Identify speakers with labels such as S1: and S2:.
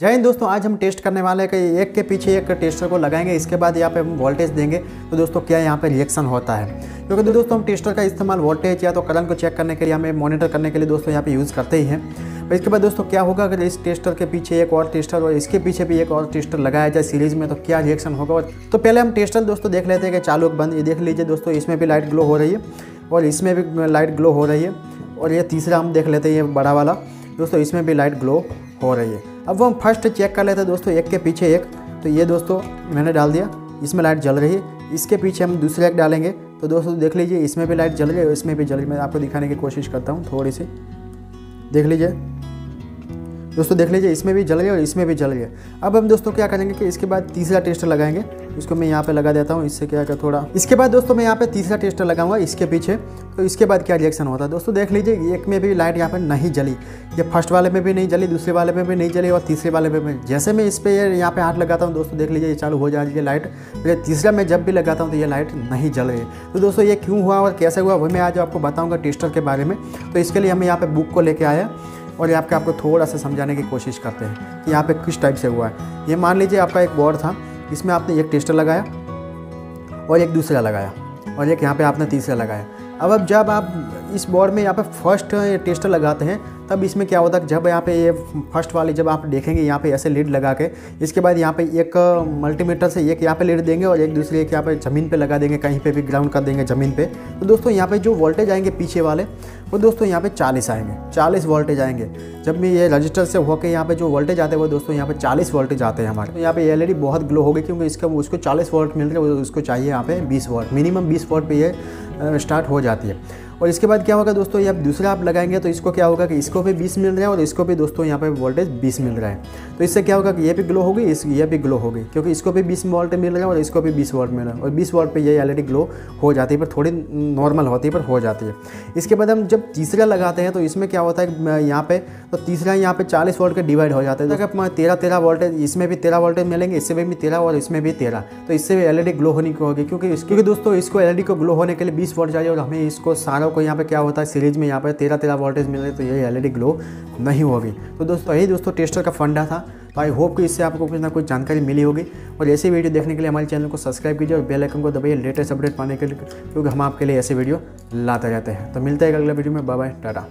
S1: जय हिंद दोस्तों, आज हम टेस्ट करने वाले हैं कि एक के पीछे एक टेस्टर को लगाएँगे, इसके बाद यहाँ पे हम वोल्टेज देंगे। तो दोस्तों, क्या यहाँ पे रिएक्शन होता है? क्योंकि तो दोस्तों, हम टेस्टर का इस्तेमाल वोल्टेज या तो करंट को चेक करने के लिए, हमें मॉनिटर करने के लिए दोस्तों यहाँ पे यूज़ करते ही हैं। तो इसके बाद दोस्तों, क्या होगा अगर इस टेस्टर के पीछे एक और टेस्टर और इसके पीछे भी एक और टेस्टर लगाया जाए सीरीज़ में तो क्या रिएक्शन होगा? तो पहले हम टेस्टर दोस्तों देख लेते हैं कि चालू बंद। ये देख लीजिए दोस्तों, इसमें भी लाइट ग्लो हो रही है और इसमें भी लाइट ग्लो हो रही है। और ये तीसरा हम देख लेते हैं, ये बड़ा वाला। दोस्तों, इसमें भी लाइट ग्लो हो रही है। अब वो हम फ़र्स्ट चेक कर लेते हैं दोस्तों, एक के पीछे एक। तो ये दोस्तों, मैंने डाल दिया। इसमें लाइट जल रही है। इसके पीछे हम दूसरे एक डालेंगे। तो दोस्तों, देख लीजिए, इसमें भी लाइट जल रही है इसमें भी जल रही मैं आपको दिखाने की कोशिश करता हूँ, थोड़ी सी। देख लीजिए। दोस्तों देख लीजिए, इसमें भी जल है और इसमें भी जल है अब हम दोस्तों क्या करेंगे कि इसके बाद तीसरा टेस्टर लगाएँगे। इसको मैं यहाँ पे लगा देता हूँ, इससे क्या क्या थोड़ा। इसके बाद दोस्तों मैं यहाँ पे तीसरा टेस्टर लगाऊँगा, इसके पीछे। तो इसके बाद क्या रिएक्शन होता है? दोस्तों देख लीजिए, एक में भी लाइट यहाँ पर नहीं जली। ये फ़र्स्ट वाले में भी नहीं जली, दूसरे वाले में भी नहीं जली और तीसरे वाले में भी जैसे मैं इस पर यहाँ पे हाथ लगाता हूँ, दोस्तों देख लीजिए, ये चालू हो जा रही है लाइट तीसरा मैं जब भी लगाता हूँ तो ये लाइट नहीं जल रही तो दोस्तों ये क्यों हुआ और कैसे हुआ, वो मैं आज आपको बताऊँगा टेस्टर के बारे में। तो इसके लिए हम यहाँ पर बुक को लेके आया और यहाँ पे आपको थोड़ा सा समझाने की कोशिश करते हैं कि यहाँ पे किस टाइप से हुआ है। ये मान लीजिए आपका एक बोर्ड था, इसमें आपने एक टेस्टर लगाया और एक दूसरा लगाया और एक यहाँ पे आपने तीसरा लगाया। अब अब जब आप इस बोर्ड में यहाँ पे फ़र्स्ट टेस्टर लगाते हैं तब इसमें क्या होता है जब यहाँ पे ये फ़र्स्ट वाले जब आप देखेंगे यहाँ पे ऐसे लीड लगा के इसके बाद यहाँ पे एक मल्टीमीटर से एक यहाँ पे लीड देंगे और एक दूसरे एक यहाँ पे ज़मीन पे लगा देंगे कहीं पे भी ग्राउंड कर देंगे ज़मीन पे तो दोस्तों यहाँ पे जो वोल्टेज आएँगे पीछे वाले वो दोस्तों यहाँ पे 40 आएँगे 40 वोल्टेज आएँगे जब भी ये रजिस्टर से होकर यहाँ पे जो वोल्टेज आते हैं वो दोस्तों यहाँ पे 40 वोल्टेज आते हैं हमारे तो यहाँ पे एलईडी बहुत ग्लो होगी क्योंकि इसका उसको 40 वोल्ट मिल रहा है उसको चाहिए यहाँ पे 20 वोल्ट मिनिमम 20 वोल्ट पे ये स्टार्ट हो जाती है। और इसके बाद क्या होगा दोस्तों ये आप दूसरा आप लगाएँगे तो इसको क्या होगा कि इसको भी 20 मिल रहा है और इसको भी दोस्तों यहाँ पर वोल्टेज 20 मिल रहा है। तो इससे क्या होगा कि ये भी ग्लो होगी, इस ये भी ग्लो होगी, क्योंकि इसको भी 20 वोल्ट मिल रहा है और इसको भी 20 वोल्ट मिल रहा है। और 20 वोल्ट पे ये एलईडी ग्लो हो जाती है, पर थोड़ी नॉर्मल होती है, पर हो जाती है। इसके बाद हम जब तीसरा लगाते हैं तो इसमें क्या होता है यहाँ पे तो तीसरा यहाँ पे चालीस वोल्ट के डिवाइड हो जाते हैं। तो तेरह तेरह वोल्टेज इसमें भी तेरह वोल्टेज मिलेंगे, इससे भी तेरह और इसमें भी तेरह। तो इससे भी एलईडी ग्लो होनी होगी, क्योंकि क्योंकि दोस्तों इसको एलईडी को ग्लो होने के लिए बीस वोल्ट चाहिए और हमें इसको सारों को यहाँ पे क्या होता है सीरीज़ में यहाँ पे तेरह तेरह वोल्टेज मिल रहे तो ये एलईडी ग्लो नहीं होगी। तो दोस्तों, यही दोस्तों टेस्टर का फंडा था। तो आई होप कि इससे आपको कुछ ना कुछ जानकारी मिली होगी। और ऐसी वीडियो देखने के लिए हमारे चैनल को सब्सक्राइब कीजिए और बेल आइकन को दबाइए लेटेस्ट अपडेट पाने के लिए, क्योंकि हम आपके लिए ऐसे वीडियो लाते रहते हैं। तो मिलते हैं अगले वीडियो में। Bye bye Tata.